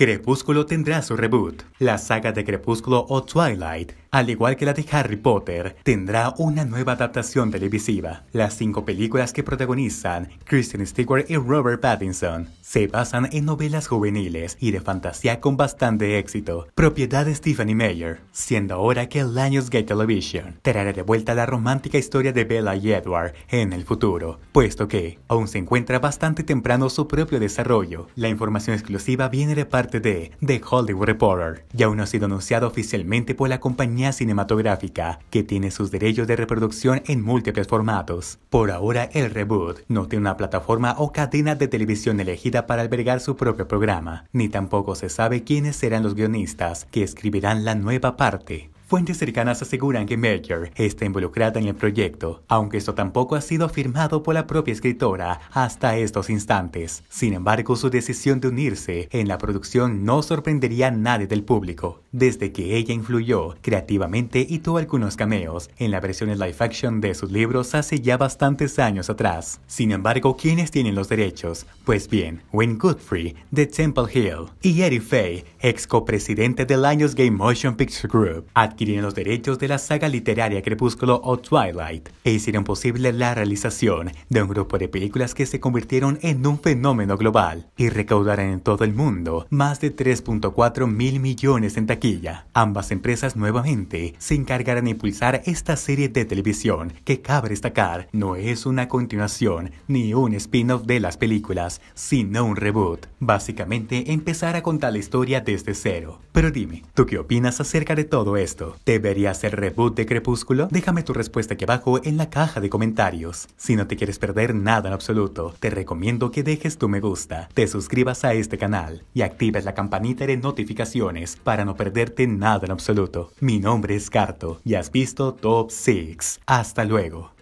Crepúsculo tendrá su reboot. La saga de Crepúsculo o Twilight, al igual que la de Harry Potter, tendrá una nueva adaptación televisiva. Las cinco películas que protagonizan Kristen Stewart y Robert Pattinson se basan en novelas juveniles y de fantasía con bastante éxito, propiedad de Stephanie Meyer, siendo ahora que Lionsgate Television traerá de vuelta la romántica historia de Bella y Edward en el futuro, puesto que aún se encuentra bastante temprano su propio desarrollo. La información exclusiva viene de parte de The Hollywood Reporter y aún no ha sido anunciado oficialmente por la compañía cinematográfica, que tiene sus derechos de reproducción en múltiples formatos. Por ahora, el reboot no tiene una plataforma o cadena de televisión elegida para albergar su propio programa, ni tampoco se sabe quiénes serán los guionistas que escribirán la nueva parte. Fuentes cercanas aseguran que Merger está involucrada en el proyecto, aunque esto tampoco ha sido afirmado por la propia escritora hasta estos instantes. Sin embargo, su decisión de unirse en la producción no sorprendería a nadie del público, desde que ella influyó creativamente y tuvo algunos cameos en la versión live action de sus libros hace ya bastantes años atrás. Sin embargo, ¿quiénes tienen los derechos? Pues bien, Wayne Goodfrey de Temple Hill y Eddie Fay, ex copresidente del Game Motion Picture Group, adquirieron los derechos de la saga literaria Crepúsculo o Twilight e hicieron posible la realización de un grupo de películas que se convirtieron en un fenómeno global y recaudaron en todo el mundo más de 3.4 mil millones en taquilla. Ambas empresas nuevamente se encargarán de impulsar esta serie de televisión que cabe destacar no es una continuación ni un spin-off de las películas, sino un reboot. Básicamente empezar a contar la historia desde cero. Pero dime, ¿tú qué opinas acerca de todo esto? ¿Debería ser reboot de Crepúsculo? Déjame tu respuesta aquí abajo en la caja de comentarios. Si no te quieres perder nada en absoluto, te recomiendo que dejes tu me gusta, te suscribas a este canal y actives la campanita de notificaciones para no perderte nada en absoluto. Mi nombre es Carto y has visto Top 6. Hasta luego.